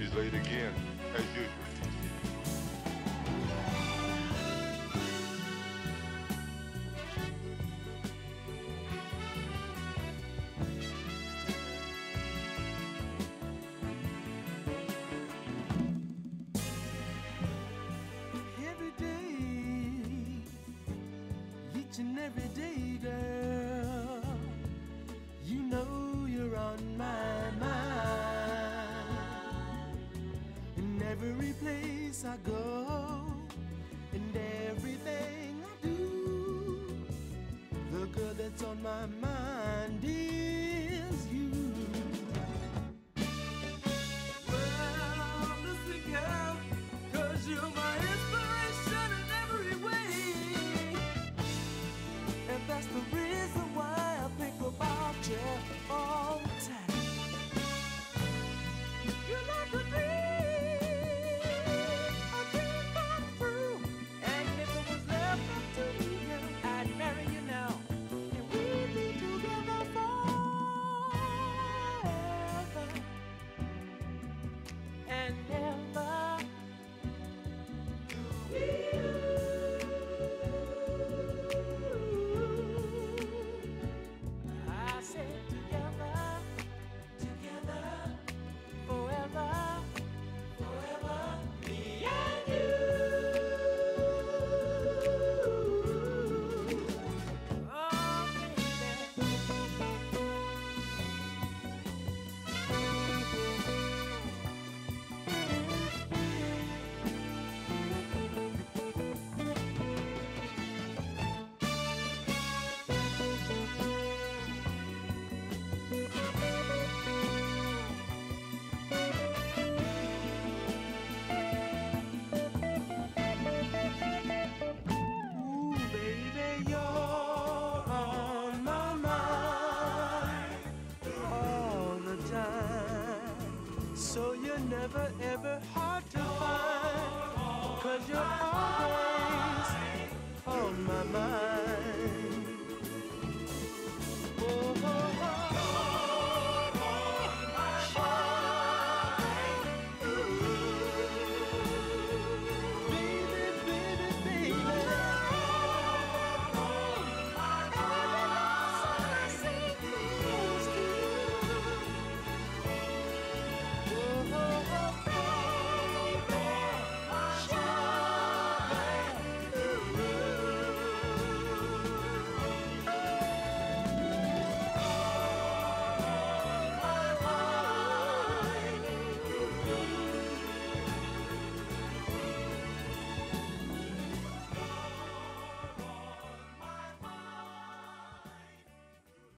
it again, as usual. every day, girl. You know you're on my every place I go, and everything I do, the girl that's on my mind is so you're never ever hard to find. Cause you're always.